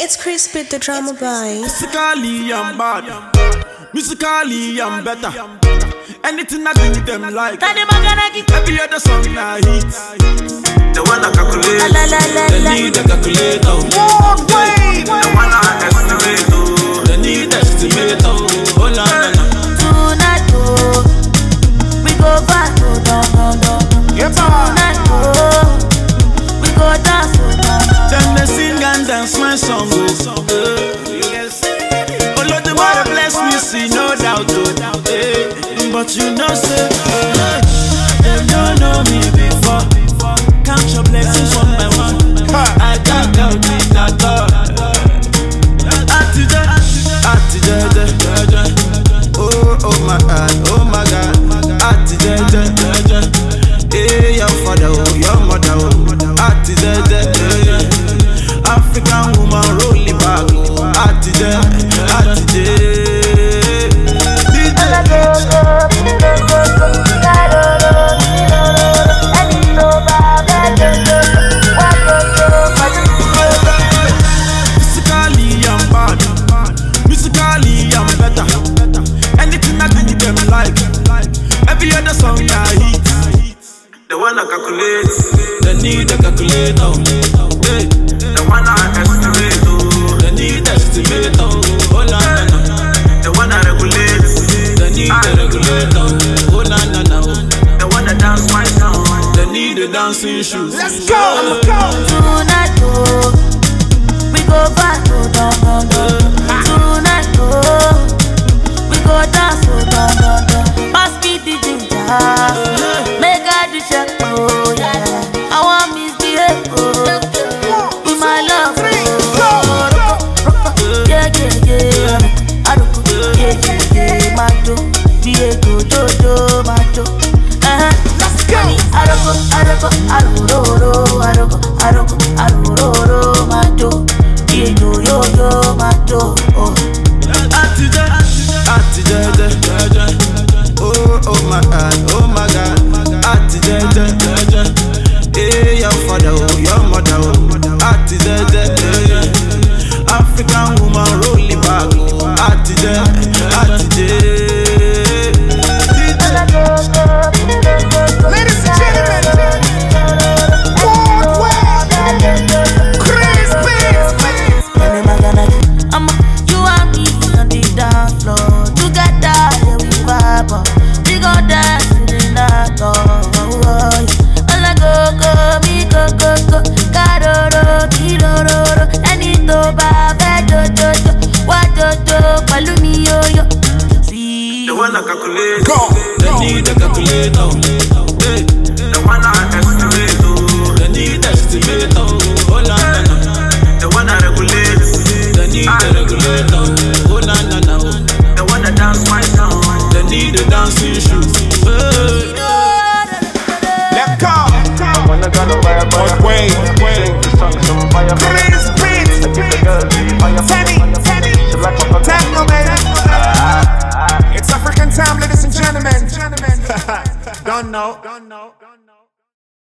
It's Krizbeatz the drama boy. Musically, I'm bad. Musically, I'm better. Anything I do, them like. Every other song I hit. The one I calculate. La, la, la, They la. need a calculator. And dance my song. Lord bless me, see no doubt. Oh. But you know, say, atije. Musically I'm bad, musically better. Anything I do them like, I. The one I calculate, they need a calculator. Oh. Hey. The one I estimate, need a shoes. Let's go, let's go. Tonight, oh, we go back, oh, no, no, no. Tonight, oh, we go dance, oh, no, no, no. Pass me the ginger, back, oh atije, calculate, they need a calculator. Hey. The one I estimate, oh, they need estimator. Oh la la la. The one I regulate, they need a ah. regulator. Oh la la la. The one that dance my song, oh. they need a dancing shoes. Hey. Let go. But wait, Chris Beats. Teni, Teni. now. Gone now. Gone now.